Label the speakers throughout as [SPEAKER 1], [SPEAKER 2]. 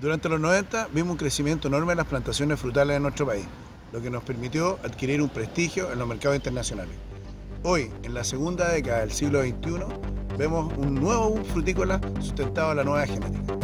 [SPEAKER 1] Durante los 90 vimos un crecimiento enorme en las plantaciones frutales en nuestro país, lo que nos permitió adquirir un prestigio en los mercados internacionales. Hoy, en la segunda década del siglo XXI, vemos un nuevo frutícola sustentado a la nueva genética.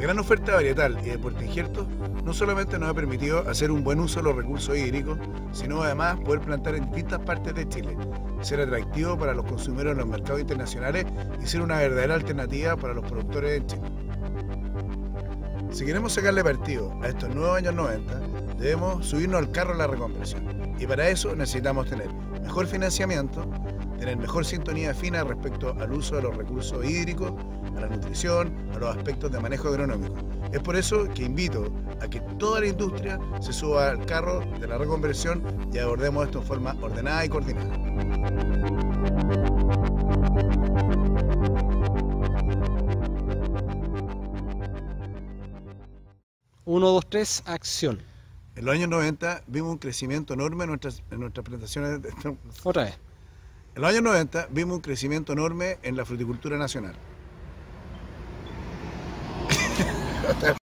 [SPEAKER 1] Gran oferta varietal y de puerto injerto no solamente nos ha permitido hacer un buen uso de los recursos hídricos, sino además poder plantar en distintas partes de Chile, ser atractivo para los consumidores en los mercados internacionales y ser una verdadera alternativa para los productores en Chile. Si queremos sacarle partido a estos nuevos años 90, debemos subirnos al carro de la reconversión. Y para eso necesitamos tener mejor financiamiento, tener mejor sintonía fina respecto al uso de los recursos hídricos, a la nutrición, a los aspectos de manejo agronómico. Es por eso que invito a que toda la industria se suba al carro de la reconversión y abordemos esto en forma ordenada y coordinada.
[SPEAKER 2] Uno, dos, tres, acción.
[SPEAKER 1] En los años 90 vimos un crecimiento enorme en nuestras, en nuestras plantaciones. De...
[SPEAKER 2] Otra vez.
[SPEAKER 1] En los años 90 vimos un crecimiento enorme en la fruticultura nacional.